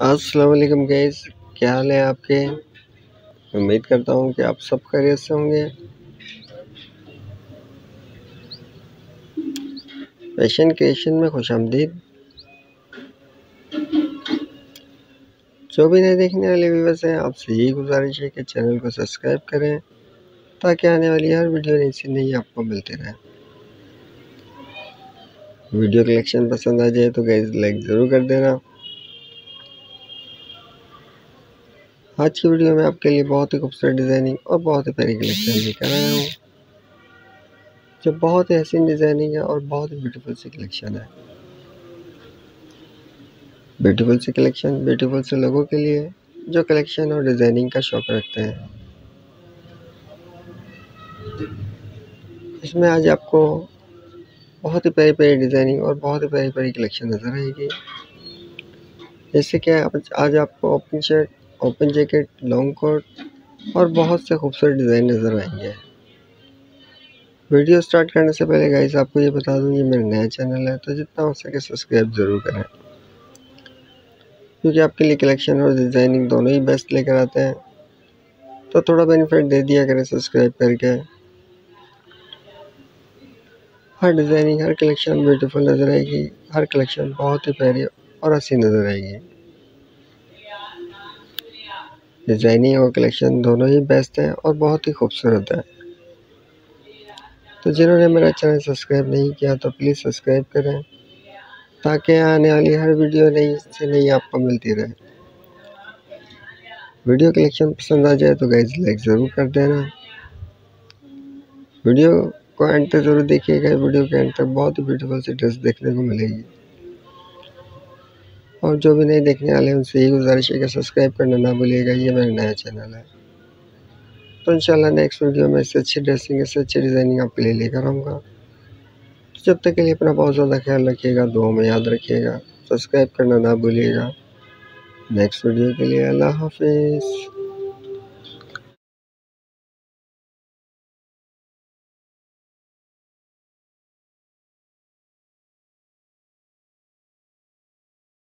अस्सलाम गैस क्या हाल है आपके? उम्मीद करता हूँ कि आप सब खैरियत से होंगे। फ़ैशन क्रिएशन में खुश आमदीद जो भी नहीं देखने वाले व्यूवर्स हैं आपसे यही गुजारिश है कि चैनल को सब्सक्राइब करें, ताकि आने वाली हर वीडियो नई से नई आपको मिलती रहे। वीडियो कलेक्शन पसंद आ जाए तो गैस लाइक ज़रूर कर देना। आज की वीडियो में आपके लिए बहुत ही खूबसूरत डिज़ाइनिंग और बहुत ही प्यारी कलेक्शन लेकर आया हूँ। जो बहुत ही हसीन डिज़ाइनिंग है और बहुत ही ब्यूटीफुल सी कलेक्शन है। ब्यूटीफुल सी कलेक्शन ब्यूटीफुल से लोगों के लिए जो कलेक्शन और डिज़ाइनिंग का शौक़ रखते हैं। इसमें आज आपको बहुत ही प्यारी प्यारी डिज़ाइनिंग और बहुत ही प्यारी प्यारी कलेक्शन नज़र आएगी। जैसे कि आज आपको open shirt open jacket, long coat और बहुत से खूबसूरत डिज़ाइन नज़र आएँगे। वीडियो स्टार्ट करने से पहले गाइस आपको ये बता दूँ, ये मेरा नया चैनल है तो जितना हो सके सब्सक्राइब ज़रूर करें। क्योंकि आपके लिए कलेक्शन और डिज़ाइनिंग दोनों ही बेस्ट लेकर आते हैं तो थोड़ा बेनिफिट दे दिया करें सब्सक्राइब करके। हर डिज़ाइनिंग, हर कलेक्शन ब्यूटीफुल नज़र आएगी, हर कलेक्शन बहुत ही प्यारी और अच्छी नज़र आएगी। डिज़ाइनिंग और कलेक्शन दोनों ही बेस्ट हैं और बहुत ही खूबसूरत है। तो जिन्होंने मेरा चैनल सब्सक्राइब नहीं किया तो प्लीज़ सब्सक्राइब करें, ताकि आने वाली हर वीडियो नई से नई आपको मिलती रहे। वीडियो कलेक्शन पसंद आ जाए तो गाइज़ लाइक ज़रूर कर देना। वीडियो को एंड तक ज़रूर देखिएगा, वीडियो के एंड तक बहुत ही ब्यूटीफुल सी ड्रेस देखने को मिलेगी। और जो भी नहीं देखने वाले हैं, उनसे यही गुजारिश है कि सब्सक्राइब करना ना भूलिएगा। ये मेरा नया चैनल है। तो इंशाल्लाह नेक्स्ट वीडियो में इससे अच्छी ड्रेसिंग इससे अच्छी डिज़ाइनिंग आपके लिए लेकर आऊँगा। तो जब तक के लिए अपना बहुत ज़्यादा ख्याल रखिएगा दुआ में याद रखिएगा, सब्सक्राइब करना ना भूलिएगा। नेक्स्ट वीडियो के लिए अल्लाह हाफिज़।